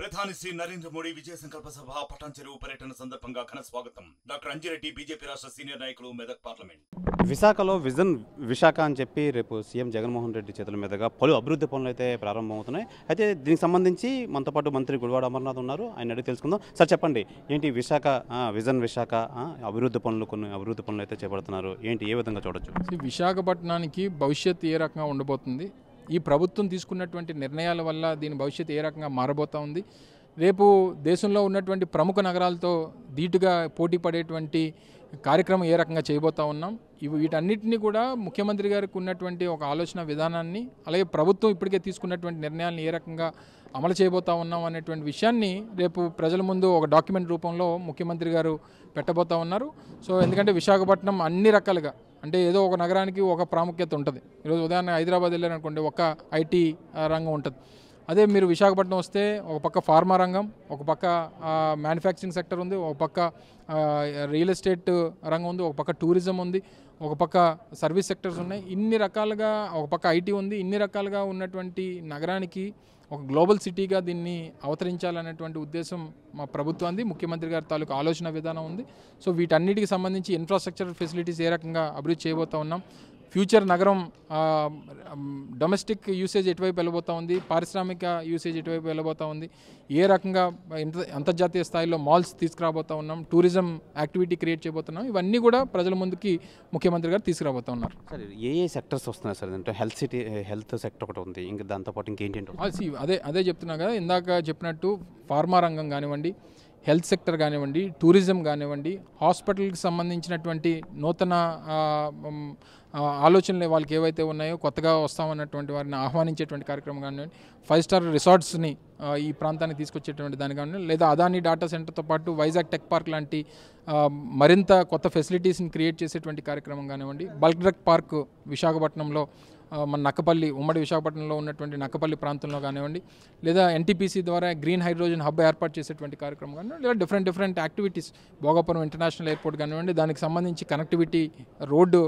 ప్రధాని శ్రీ నరేంద్ర మోడీ విజయ సంకల్ప సభ పటాన్ చెరువు పర్యటన సందర్భంగా ఘన స్వాగతం. డాక్టర్ అంజిరెడ్డి బీజేపీ రాష్ట్ర సీనియర్ నాయకులు మెదక్ పార్లమెంట్. విశాఖలో విజన్ విశాఖ అని చెప్పి రేపు సీఎం జగన్మోహన్ రెడ్డి చేతుల మీదుగా పలు అభివృద్ధి పనులు అయితే ప్రారంభమవుతున్నాయి. అయితే దీనికి సంబంధించి మనతో పాటు మంత్రి గుడివాడ అమర్నాథ్ ఉన్నారు. ఆయన అడిగి తెలుసుకుందాం. సార్ చెప్పండి ఏంటి విశాఖ విజన్ విశాఖ అభివృద్ధి పనులు కొన్ని అభివృద్ధి పనులు అయితే చేపడుతున్నారు. ఏంటి ఏ విధంగా చూడొచ్చు? ఈ విశాఖపట్నానికి భవిష్యత్తు ఏ రకంగా ఉండబోతుంది? ఈ ప్రభుత్వం తీసుకున్నటువంటి నిర్ణయాల వల్ల దీని భవిష్యత్తు ఏ రకంగా మారబోతా ఉంది? రేపు దేశంలో ఉన్నటువంటి ప్రముఖ నగరాలతో ధీటుగా పోటీ పడేటువంటి కార్యక్రమం ఏ రకంగా చేయబోతా ఉన్నాం? ఇవి వీటన్నిటిని కూడా ముఖ్యమంత్రి గారికి ఉన్నటువంటి ఒక ఆలోచన విధానాన్ని అలాగే ప్రభుత్వం ఇప్పటికే తీసుకున్నటువంటి నిర్ణయాలను ఏ రకంగా అమలు చేయబోతా ఉన్నాం అనేటువంటి విషయాన్ని రేపు ప్రజల ముందు ఒక డాక్యుమెంట్ రూపంలో ముఖ్యమంత్రి గారు పెట్టబోతా ఉన్నారు. సో ఎందుకంటే విశాఖపట్నం అన్ని రకాలుగా అంటే ఏదో ఒక నగరానికి ఒక ప్రాముఖ్యత ఉంటుంది. ఈరోజు ఉదాహరణ హైదరాబాద్ వెళ్ళారనుకోండి ఒక ఐటీ రంగం ఉంటుంది. అదే మీరు విశాఖపట్నం వస్తే ఒక పక్క ఫార్మా రంగం ఒక పక్క మ్యానుఫ్యాక్చరింగ్ సెక్టర్ ఉంది ఒక పక్క రియల్ ఎస్టేట్ రంగం ఉంది ఒక పక్క టూరిజం ఉంది ఒక పక్క సర్వీస్ సెక్టర్స్ ఉన్నాయి. ఇన్ని రకాలుగా ఒక పక్క ఐటీ ఉంది ఇన్ని రకాలుగా ఉన్నటువంటి నగరానికి ఒక గ్లోబల్ సిటీగా దీన్ని అవతరించాలనేటువంటి ఉద్దేశం మా ప్రభుత్వానికి ముఖ్యమంత్రి గారి తాలూకు ఆలోచన విధానం ఉంది. సో వీటన్నిటికి సంబంధించి ఇన్ఫ్రాస్ట్రక్చర్ ఫెసిలిటీస్ ఏ రకంగా అభివృద్ధి చేయబోతా ఉన్నాం. ఫ్యూచర్ నగరం డొమెస్టిక్ యూసేజ్ ఎటువైపు వెళ్ళబోతా ఉంది పారిశ్రామిక యూసేజ్ ఎటువైపు వెళ్ళబోతా ఉంది ఏ రకంగా అంతర్జాతీయ స్థాయిలో మాల్స్ తీసుకురాబోతా ఉన్నాం టూరిజం యాక్టివిటీ క్రియేట్ చేయబోతున్నాం ఇవన్నీ కూడా ప్రజల ముందుకి ముఖ్యమంత్రి గారు తీసుకురాబోతా ఉన్నారు. సార్ ఏ ఏ సెక్టర్స్ వస్తున్నాయి సార్? అంటే హెల్త్ సిటీ హెల్త్ సెక్టర్ ఒకటి ఉంది ఇంకా దాంతోపాటు ఇంకేంటి అదే అదే చెప్తున్నా కదా ఇందాక చెప్పినట్టు ఫార్మా రంగం కానివ్వండి హెల్త్ సెక్టర్ కానివ్వండి టూరిజం కానివ్వండి హాస్పిటల్కి సంబంధించినటువంటి నూతన ఆలోచనలు వాళ్ళకి ఏవైతే ఉన్నాయో కొత్తగా వస్తామన్నటువంటి వారిని ఆహ్వానించేటువంటి కార్యక్రమం కానివ్వండి ఫైవ్ స్టార్ రిసార్ట్స్ని ఈ ప్రాంతానికి తీసుకొచ్చేటువంటి దాని కానివ్వండి లేదా అదాని డాటా సెంటర్తో పాటు వైజాగ్ టెక్ పార్క్ లాంటి మరింత కొత్త ఫెసిలిటీస్ని క్రియేట్ చేసేటువంటి కార్యక్రమం కానివ్వండి బల్క్ డ్రగ్ పార్క్ విశాఖపట్నంలో మన నక్కపల్లి ఉమ్మడి విశాఖపట్నంలో ఉన్నటువంటి నక్కపల్లి ప్రాంతంలో కానివ్వండి లేదా ఎన్టీపీసీ ద్వారా గ్రీన్ హైడ్రోజన్ హబ్ ఏర్పాటు చేసేటువంటి కార్యక్రమం కానివ్వండి లేదా different different activities Bhogapuram international airport కానివ్వండి దానికి సంబంధించి కనెక్టివిటీ రోడ్డు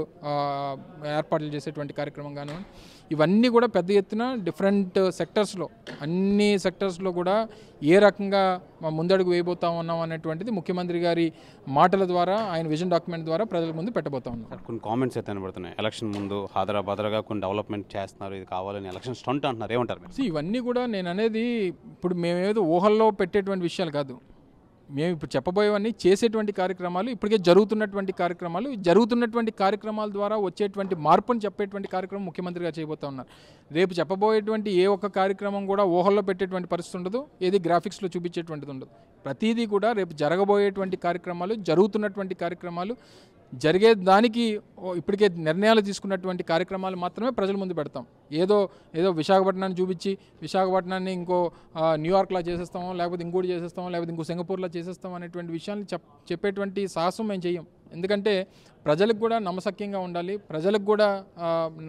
ఏర్పాట్లు చేసేటువంటి కార్యక్రమం కానివ్వండి. ఇవన్నీ కూడా పెద్ద ఎత్తున డిఫరెంట్ సెక్టర్స్లో అన్ని సెక్టర్స్లో కూడా ఏ రకంగా ముందడుగు వేయబోతా ఉన్నాం అనేటువంటిది ముఖ్యమంత్రి గారి మాటల ద్వారా ఆయన విజన్ డాక్యుమెంట్ ద్వారా ప్రజల ముందు పెట్టబోతా ఉన్నాం. కొన్ని కామెంట్స్ అయితే కనబడుతున్నాయి ఎలక్షన్ ముందు హాదరా కొన్ని డెవలప్మెంట్ చేస్తున్నారు ఇది కావాలని ఎలక్షన్ స్టంట్ అంటున్నారు. ఏమంటారు ఇవన్నీ కూడా నేను అనేది ఇప్పుడు మేమేదో ఊహల్లో పెట్టేటువంటి విషయాలు కాదు. మేము ఇప్పుడు చెప్పబోయేవన్నీ చేసేటువంటి కార్యక్రమాలు ఇప్పటికే జరుగుతున్నటువంటి కార్యక్రమాలు జరుగుతున్నటువంటి కార్యక్రమాల ద్వారా వచ్చేటువంటి మార్పును చెప్పేటువంటి కార్యక్రమం ముఖ్యమంత్రిగా చేయబోతా ఉన్నారు. రేపు చెప్పబోయేటువంటి ఏ ఒక్క కార్యక్రమం కూడా ఊహల్లో పెట్టేటువంటి పరిస్థితి ఉండదు ఏది గ్రాఫిక్స్లో చూపించేటువంటిది ఉండదు. ప్రతిదీ కూడా రేపు జరగబోయేటువంటి కార్యక్రమాలు జరుగుతున్నటువంటి కార్యక్రమాలు జరిగే దానికి ఓ ఇప్పటికే నిర్ణయాలు తీసుకున్నటువంటి కార్యక్రమాలు మాత్రమే ప్రజల ముందు పెడతాం. ఏదో ఏదో విశాఖపట్నాన్ని చూపించి విశాఖపట్నాన్ని ఇంకో న్యూయార్క్లో న్యూయార్క్లా చేసేస్తామో లేకపోతే ఇంకోటి చేసేస్తామో లేకపోతే ఇంకో సింగపూర్లో చేసేస్తాం అనేటువంటి విషయాన్ని చెప్ చెప్పేటువంటి సాహసం మేము చెయ్యం. ఎందుకంటే ప్రజలకు కూడా నమ్మసక్యంగా ఉండాలి. ప్రజలకు కూడా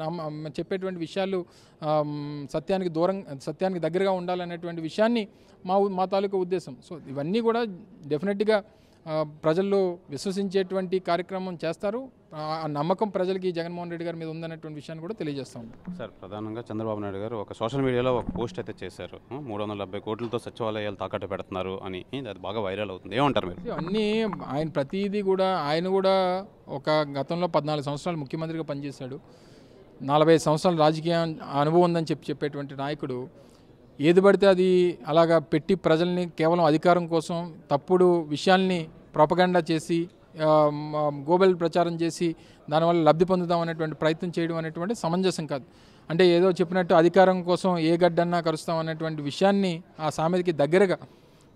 నమ్మ చెప్పేటువంటి విషయాలు సత్యానికి దూరం సత్యానికి దగ్గరగా ఉండాలనేటువంటి విషయాన్ని మా మా తాలూకా ఉద్దేశం. సో ఇవన్నీ కూడా డెఫినెట్గా ప్రజల్లో విశ్వసించేటువంటి కార్యక్రమం చేస్తారు. ఆ నమ్మకం ప్రజలకి జగన్మోహన్ రెడ్డి గారి మీద ఉందనేటువంటి విషయాన్ని కూడా తెలియజేస్తాం సార్ ప్రధానంగా చంద్రబాబు నాయుడు గారు ఒక సోషల్ మీడియాలో ఒక పోస్ట్ అయితే చేశారు. మూడు వందల డెబ్బై కోట్లతో సచివాలయాలు తాకట్టు పెడుతున్నారు అని. అది బాగా వైరల్ అవుతుంది. ఏమంటారు మీరు? అన్నీ ఆయన ప్రతిదీ కూడా ఆయన కూడా ఒక గతంలో పద్నాలుగు సంవత్సరాలు ముఖ్యమంత్రిగా పనిచేశాడు. నలభై సంవత్సరాల రాజకీయ అనుభవం ఉందని చెప్పి చెప్పేటువంటి నాయకుడు ఏది పడితే అది అలాగా పెట్టి ప్రజల్ని కేవలం అధికారం కోసం తప్పుడు విషయాల్ని ప్రొపగండా చేసి గోబెల్ ప్రచారం చేసి దానివల్ల లబ్ధి పొందుదాం అనేటువంటి ప్రయత్నం చేయడం అనేటువంటి సమంజసం కాదు. అంటే ఏదో చెప్పినట్టు అధికారం కోసం ఏ గడ్డన్నా కరుస్తాం అనేటువంటి విషయాన్ని ఆ సామెతకి దగ్గరగా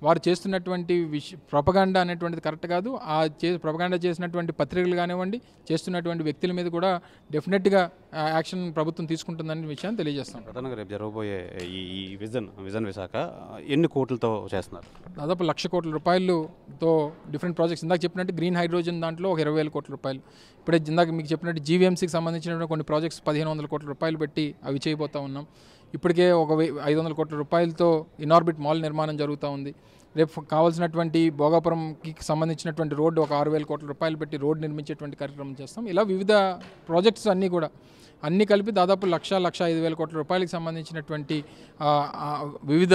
వారు చేస్తున్నటువంటి విష ప్రొపగాండా అనేటువంటిది కరెక్ట్ కాదు. ఆ చే ప్రొపగాండా చేసినటువంటి పత్రికలు కానివ్వండి చేస్తున్నటువంటి వ్యక్తుల మీద కూడా డెఫినెట్గా యాక్షన్ ప్రభుత్వం తీసుకుంటుందనే విషయాన్ని తెలియజేస్తాం. ప్రధానంగా రేపు జరగబోయే ఈ ఈ విజన్ విజన్ విశాఖ ఎన్ని కోట్లతో చేస్తున్నారు? దాదాపు లక్ష కోట్ల రూపాయలతో డిఫరెంట్ ప్రాజెక్ట్స్ ఇందాక చెప్పినట్టు గ్రీన్ హైడ్రోజన్ దాంట్లో ఒక ఇరవై వేల కోట్ల రూపాయలు. ఇప్పుడే ఇందాక మీకు చెప్పినట్టు జీవీఎంసీకి సంబంధించిన కొన్ని ప్రాజెక్ట్స్ పదిహేను వందల కోట్ల రూపాయలు పెట్టి అవి చేయబోతా ఉన్నాం. ఇప్పటికే ఒక ఐదు వందల కోట్ల రూపాయలతో ఇనార్బిట్ మాల్ నిర్మాణం జరుగుతూ ఉంది. రేపు కావాల్సినటువంటి భోగాపురంకి సంబంధించినటువంటి రోడ్డు ఒక ఆరు వేల కోట్ల రూపాయలు పెట్టి రోడ్డు నిర్మించేటువంటి కార్యక్రమం చేస్తాం. ఇలా వివిధ ప్రాజెక్ట్స్ అన్నీ కూడా అన్నీ కలిపి దాదాపు లక్ష లక్ష ఐదు వేల కోట్ల రూపాయలకు సంబంధించినటువంటి వివిధ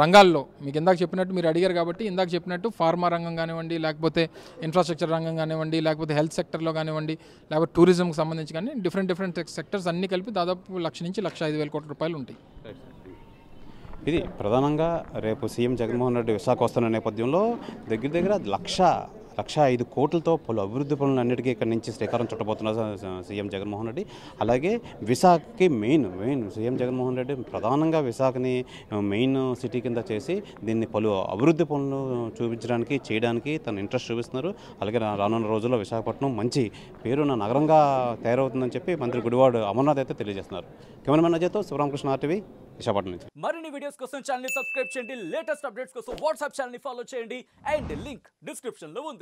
రంగాల్లో మీకు ఇందాక చెప్పినట్టు మీరు అడిగారు కాబట్టి ఇందాక చెప్పినట్టు ఫార్మా రంగం కానివ్వండి లేకపోతే ఇన్ఫ్రాస్ట్రక్చర్ రంగం కానివ్వండి లేకపోతే హెల్త్ సెక్టర్లో కానివ్వండి లేకపోతే టూరిజంకి సంబంధించి కానీ డిఫరెంట్ డిఫరెంట్ సెక్టర్స్ అన్నీ కలిపి దాదాపు లక్ష నుంచి లక్ష ఐదు వేల కోట్ల రూపాయలు ఉంటాయి. ఇది ప్రధానంగా రేపు సీఎం జగన్మోహన్ రెడ్డి విశాఖ వస్తున్న నేపథ్యంలో దగ్గర దగ్గర లక్ష లక్ష ఐదు కోట్లతో పలు అభివృద్ధి పనులన్నిటికీ ఇక్కడ నుంచి శ్రీకారం చుట్టబోతున్నారు సీఎం జగన్మోహన్ రెడ్డి. అలాగే విశాఖకి main main CM Jaganmohan Reddy ప్రధానంగా విశాఖని మెయిన్ సిటీ కింద చేసి దీన్ని పలు అభివృద్ధి పనులు చూపించడానికి చేయడానికి తన ఇంట్రెస్ట్ చూపిస్తున్నారు. అలాగే రానున్న రోజుల్లో విశాఖపట్నం మంచి పేరున్న నగరంగా తయారవుతుందని చెప్పి మంత్రి గుడివాడు అమర్నాథ్ అయితే తెలియజేస్తున్నారు. కెమెరామెన్ అజయ్తో శివరామకృష్ణ ఆర్టీవీ విశాఖపట్నం నుంచి. మరిన్ని వీడియోస్ కోసం ఛానల్ సబ్స్క్రైబ్ చేయండి. లేటెస్ట్ అప్డేట్స్ కోసం వాట్సాప్ ఛానల్ ఫాలో చేయండి. అండ్ లింక్ డిస్క్రిప్షన్లో ఉంది.